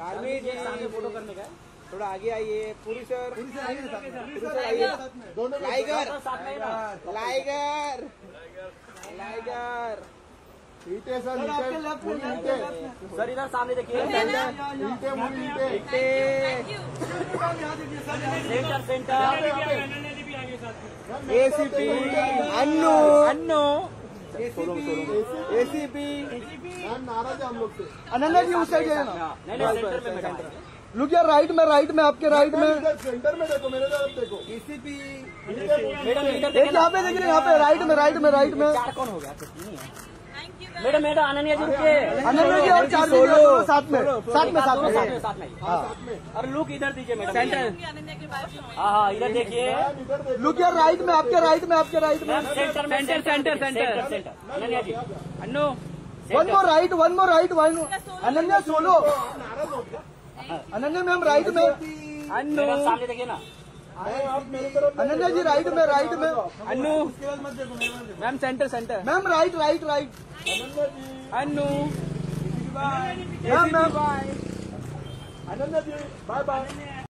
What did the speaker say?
सामने फ़ोटो करने का थोड़ा आगे आइए पूरी सर दोनों लाइगर। लाइगर। लाइगर। ईटे सर सर, ईटे। इधर सामने देखिए। ईटे। मुड़ी ईटे ईटे। Centre centre. ACP Annu Annu ACP नाराज़ है हम लोग से। अनन्या जी उस साइड जाइए नहीं नहीं सेंटर में मैडम लुक यार राइट में राइट में आपके राइट में। सेंटर में देखो मेरे तरफ़ देखो। एसीपी एक यहाँ पे देख रहे हैं यहाँ पे राइट में राइट में राइट में। कौन हो गया? कुछ नहीं है। मैडम मैडम अनन्या जी रुकिए। अनन्या जी और चार सोलो, सोलो साथ में। साथ में। साथ दोनों साथ में में। साथ में। हाँ। और लुक इधर दीजिए मैडम। सेंटर हाँ हाँ इधर देखिए। लुक यार राइट में आपके राइट में आपके राइट में। Centre centre, centre, centre. Centre Ananya ji. Annu one more right one more right one Ananya solo. Ananya ma'am right में। अन्नू सामने देखिए ना। अनन्या जी राइट में राइट में। Anu ma'am centre centre ma'am right right right Anu bye bye ma'am. Bye Ananya ji bye bye